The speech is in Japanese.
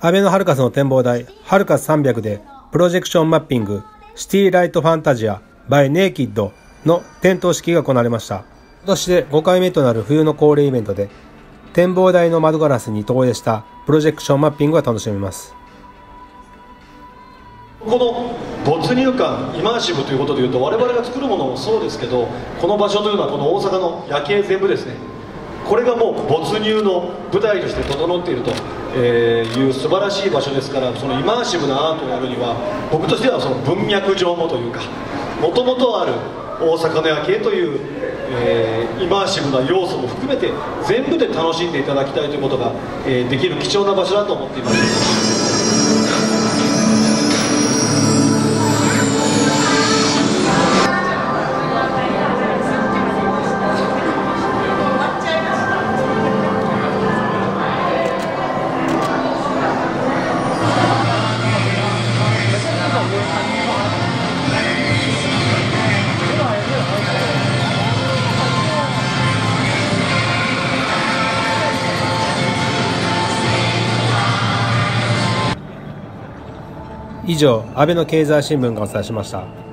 アベノハルカスの展望台、ハルカス300で、プロジェクションマッピング、 City Light Fantasia by Naked の点灯式が行われました。今年で5回目となる冬の恒例イベントで、展望台の窓ガラスに投影したプロジェクションマッピングが楽しめます。この没入感 immersive ということでいうと我々が作るものもそうですけどこの場所というのはこの大阪の夜景全部ですねこれがもう没入の舞台として整っているという素晴らしい場所ですからそのイマーシブなアートをやるには僕としてはその文脈上もというかもともとある大阪の夜景という、えー、イマーシブな要素も含めて全部で楽しんでいただきたいということが、えー、できる貴重な場所だと思っています。以上安倍の経済新聞がお伝えしました。